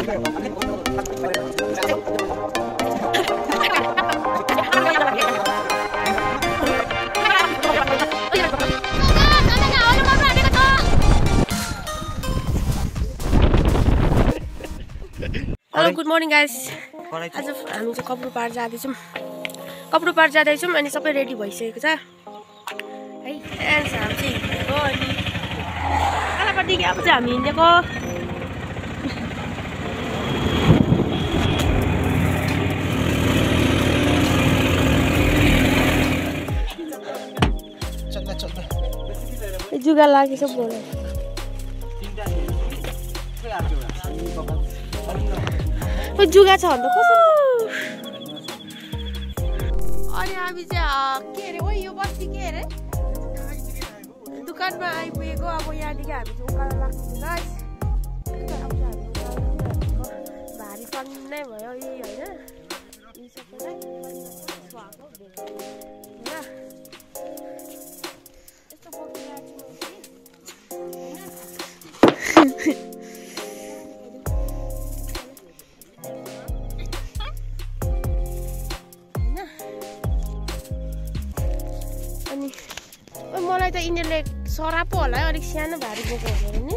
Hello good morning guys. आज हामी चाहिँ कपडा पार जाँदैछौँ। कपडा पार जाँदैछौँ अनि सबै रेडी भइसकेको छ। है हामी चाहिँ हिँडेको अनि कालापट्टि अब चाहिँ हामी हिँडेको। जुगा लागेछ बोल जुगा छ अन्त कसरी? अनि हामी चाहिँ के अरे ओ यो बस्ती के अरे? दोकानमा आइपुगेको। अब यहाँदेखि हामी चाहिँ उकालो लाग्छ। भारी टन्नै भयो यही होइन। सराप पो होला है अलिक सानो भारी बोको हुँदैन नि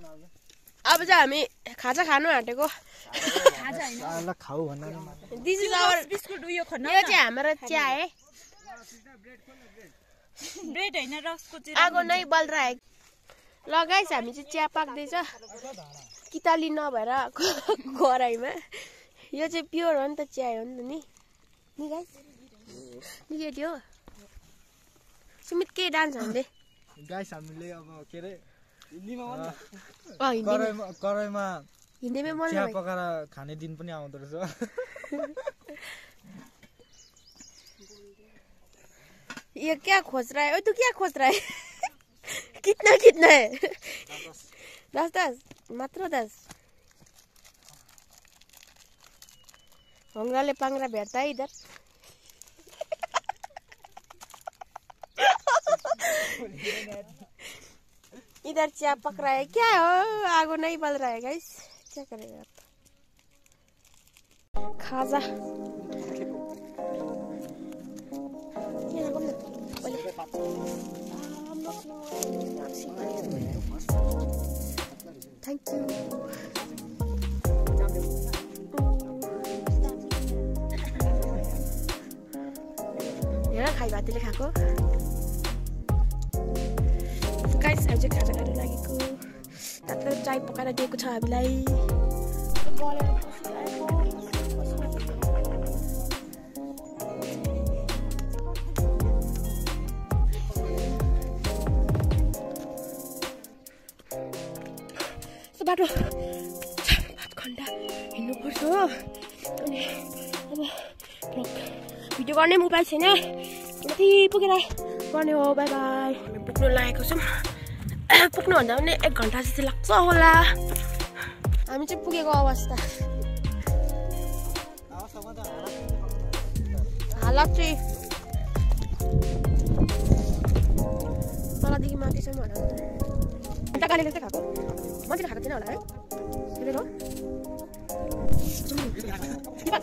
अब चाहिँ हामी खाजा खानु आँटेको। ल खाऊ भन्न दिस इज आवर बिस्कुट उयो खन यो चाहिँ हाम्रो चिया है। आगो नै बल्राएको लगाइस हामी चाहिँ चिया पाक्दैछ। किताली नभएर कराईमा यो चाहिँ प्योर हो नि त चिया हो नि त नि नि गाइस नि केटी हो सुमित के डान्स हान्दै गाइस हामीले अब के अरे कराईमा कराईमा हिन्दीमै बोल्न चिया। पकाएर खाने दिन पनि आउँदो रहेछ ये क्या खोज रहा है ओए तू क्या खोज रहा है कितना कितना है दस दस मात्र दस होंगराले पांगरा भेटता है इधर इधर चाय पक रहा है क्या हो आगो नहीं बल रहा है गाइस क्या करेगा आप खाजा ये ना, बोल ना, बोले। Thank you. खाइ भातीले खाएको। गाइस हामी चाहिँ खाजा खानु लागेको। तातो चाय पकाएर दिएको छ हामीलाई। बाटो। आध घन्टा हिँड्नुपर्छ हो। अनि अब भिडियो गर्ने उपाय छैन। माथि पुगेर गर्ने हो बाई बाई हामी पुग्नु लागेको छौँ पुग्नुभन्दा पनि एक घन्टा जति लाग्छ होला हामी चाहिँ पुगेको अवस्था हालत चाहिँ तलदेखि माथिसम्म होला अन्त गालीले चाहिँ खाएको मान्छेले खाएको थिएन होला है त्यसले हो के बात?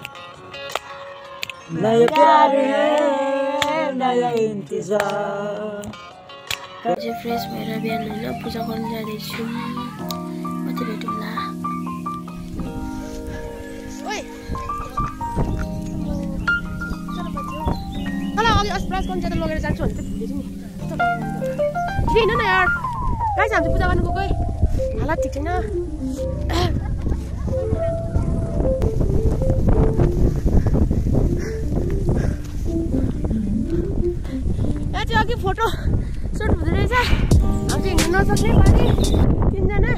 नया प्यार है नया इंतजार चाहिँ फ्रेस भएर बिहान होइन पूजा गर्नु जाँदैछु कति भेटौँला तल अघि अस्ति ब्रस गर्नु जाँदा लगेर जान्छु भने चाहिँ भुलेछु नि ठिकै हिँड्नु न यार कहाँ छ हामी चाहिँ पूजा गर्नु गएको हालत ठिक छैन यहाँ चाहिँ अघि फोटो सुट हुँदो रहेछ अब चाहिँ हिँड्नु नसक्ने बाँकी तिनजना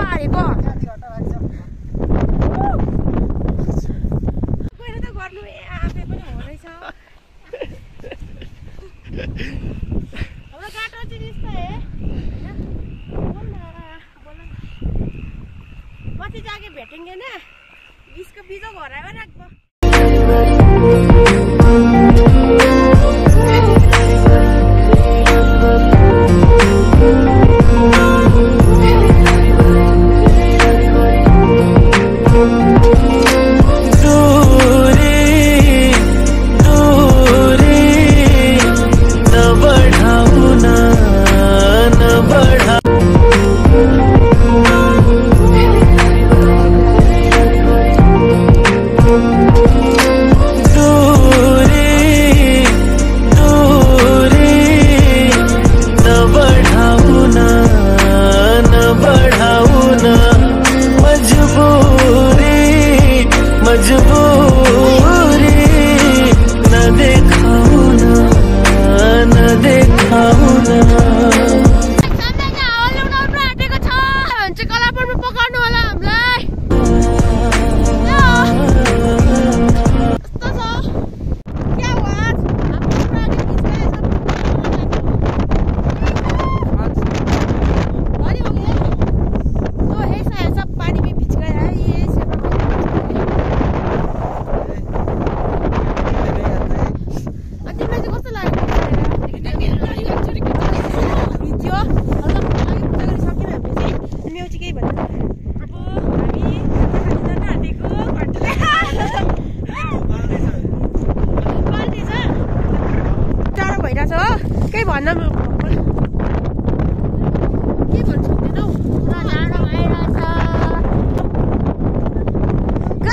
हारेको गएर त गर्नु ए आफै पनि हो रहेछ हाम्रो गाटो जिनिस त पछि जागे भेटेङ्गे ना बिजो घर आयो राख्नु मजबूरी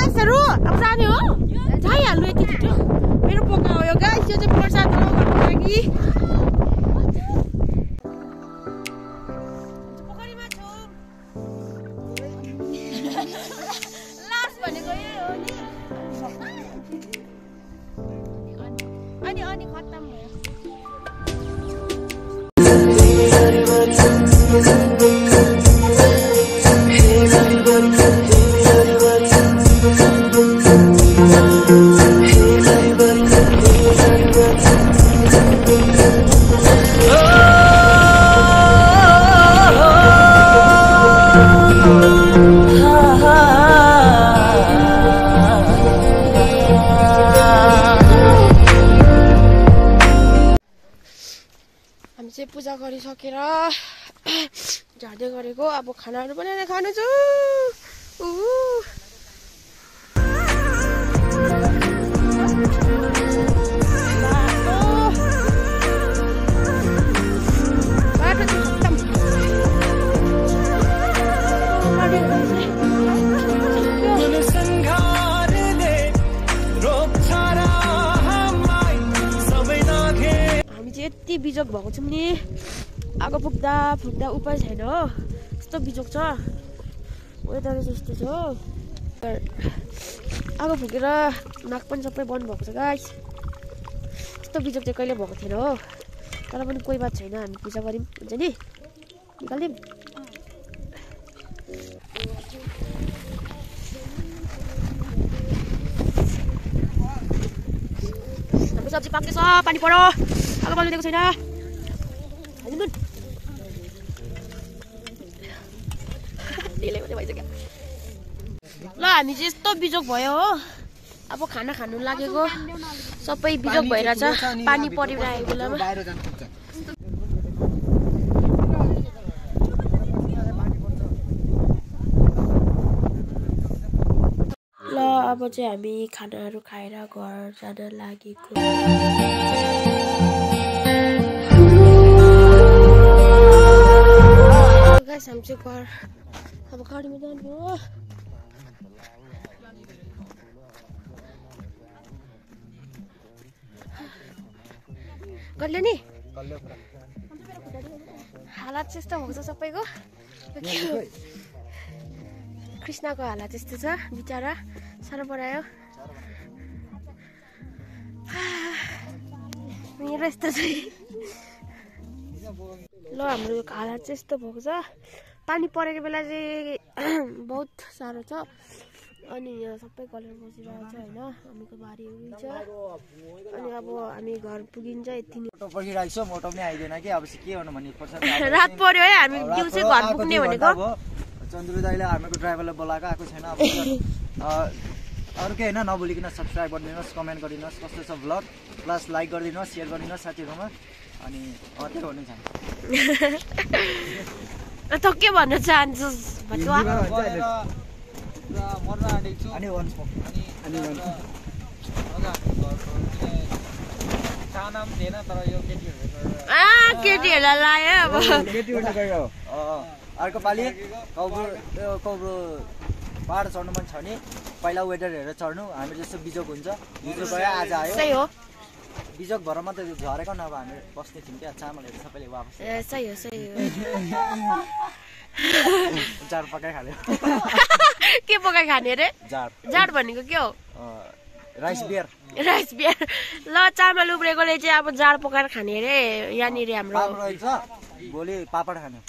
गाइसहरू अब जाने हो जाइहाल्नु यति छिटो मेरो पोका हो यो गाइस यो चाहिँ प्रसाद घरको लागि चाहिँ पूजा गरिसकेर झार्दै गरेको। अब खानाहरू बनाएर खानु छु। भएको छौँ नि। आगो पुग्दा पुग्दा उपाय छैन हो। यस्तो बिजोग छ। वेदर यस्तो छ आगो फुकेर नाक पनि सबै बन्द भएको छ गाइस यस्तो बिजोग चाहिँ कहिले भएको थिएन हो। तर पनि कोही बात छैन हामी पूजा गऱ्यौँ। हुन्छ नि? निकालिदिउँ। हाम्रो सब्जी पाक्दैछ पानी पऱ्यो आगो बल्नु दिएको छैन। ढिलै मात्रै भइसक्यो ल हामी चाहिँ यस्तो बिजोग भयो हो अब खाना खानु लागेको सबै बिजोग भइरहेछ पानी परिरहेको बेलामा ल अब चाहिँ हामी खानाहरू खाएर घर जान लागेको गाइस हामी चाहिँ घर अब गाडीमा जानु हो गल्यो नि हालत चाहिँ यस्तो भएको छ सबैको कृष्णको हालत त्यस्तो छ बिचरा साह्रो परायो मेरो यस्तो चाहिँ ल हाम्रो यो खाला चाहिँ यस्तो भएको छ। पानी परेको बेला चाहिँ बहुत साह्रो छ। अनि यहाँ सबै कलर बसिरहेको छ होइन। हामीको बारीहरू छ अनि अब हामी घर पुगिन्छ यति पर्खिरहेको छु मोटो पनि आइदिएन कि। अब के गर्नु भन्ने पर्छ रात पर्यो है हामी दिउँसै घर पुग्ने भनेको? चन्द्र दाइले हामीको ड्राइभरलाई बोलाएको आएको छैन। अब अरू केही होइन नभुलिकन सब्सक्राइब गरिदिनुहोस् कमेन्ट गरिदिनुहोस् कस्तो छ भ्लग प्लस लाइक गरिदिनुहोस् सेयर गरिदिनुहोस् साथीहरूमा। अनि अर्कै भन्नु छ त के भन्न चाहन्छस् भटुवा गरेर पुरा मर्न आँटेको छु अनि वान स्मोक अनि अनि अझ हाम्रो घरको चाहिँ चाहना पनि थिएन तर यो केटीहरूलाई लायो अब अ, अर्को पालि कौब्रो कौब्रो पाहाड चढ्नु मन छ भने पहिला वेदर हेरेर चढ्नु हामी जस्तो बिजोक हुन्छ। हिजो गयो आज आयो। सही हो। बिजोक भएर मात्रै झरेको नभए हामी बस्ने थियौँ क्या चामलहरू सबैले वापस। ए, सही हो सही हो। जाड पकाइ खाल्यो। के पकाइ खाने अरे जाड। जाड भनेको के हो? अ, राइस बियर। Rice beer. ल चामल उब्रेकोले चाहिँ अब जाड पकाएर खाने अरे यहाँनिर हाम्रो। भोलि पापड खाने।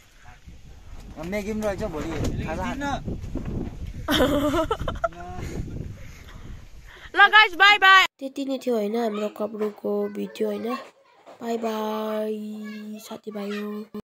म्यागी पनि रहेछ भोलि खाजा। खाने ल गाइस बाई बाई त्यति नै थियो होइन हाम्रो कब्रोको भिडियो होइन बाई बाई साथीभाइ